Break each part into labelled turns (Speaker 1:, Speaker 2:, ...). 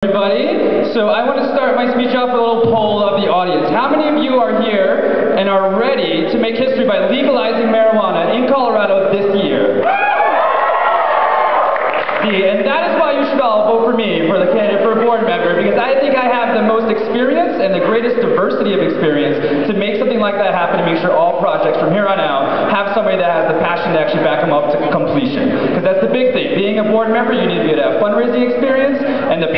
Speaker 1: everybody. So I want to start my speech off with a little poll of the audience. How many of you are here and are ready to make history by legalizing marijuana in Colorado this year? See, and that is why you should all vote for me for the candidate for board member because I think I have the most experience and the greatest diversity of experience to make something like that happen to make sure all projects from here on out have somebody that has the passion to actually back them up to completion. Because that's the big thing. Being a board member, you need to have fundraising experience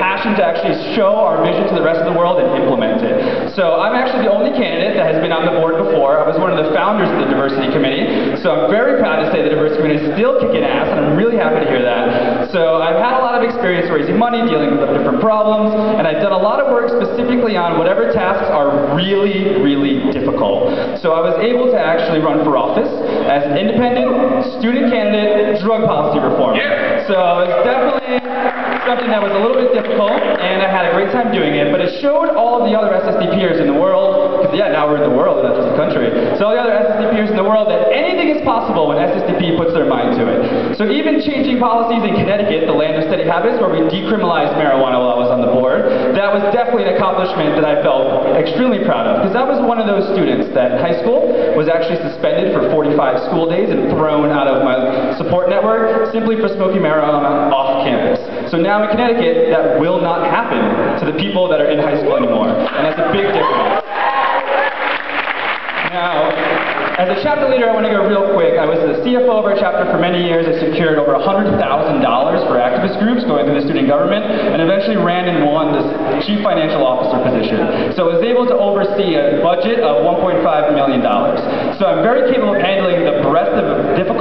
Speaker 1: passion to actually show our vision to the rest of the world and implement it. So I'm actually the only candidate that has been on the board before. I was one of the founders of the diversity committee. So I'm very proud to say the diversity committee is still kicking ass and I'm really happy to hear that. So I've had a lot of experience raising money, dealing with different problems, and I've done a lot of work specifically on whatever tasks are really, really difficult. So I was able to actually run for office as an independent student candidate drug policy reform. So it's definitely something that was a little bit difficult, and I had a great time doing it, but it showed all of the other SSDPers in the world, because yeah, now we're in the world, not just the country, so all the other SSDPers in the world that anything is possible when SSDP puts their mind to it. So even changing policies in Connecticut, the land of steady habits, where we decriminalized marijuana while I was on the board, that was definitely an accomplishment that I felt extremely proud of, because I was one of those students that high school was actually suspended for 45 school days and thrown out of support network simply for smoking marijuana um, off campus. So now in Connecticut, that will not happen to the people that are in high school anymore. And that's a big difference. Now, as a chapter leader, I want to go real quick. I was the CFO of our chapter for many years. I secured over $100,000 for activist groups going through the student government, and eventually ran and won this chief financial officer position. So I was able to oversee a budget of $1.5 million. So I'm very capable of handling the breadth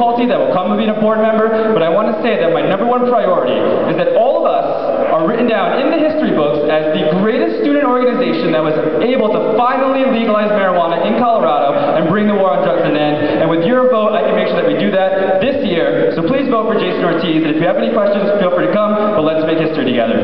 Speaker 1: difficulty that will come with being a board member, but I want to say that my number one priority is that all of us are written down in the history books as the greatest student organization that was able to finally legalize marijuana in Colorado and bring the war on drugs to an end. And with your vote, I can make sure that we do that this year. So please vote for Jason Ortiz. And if you have any questions, feel free to come, but let's make history together.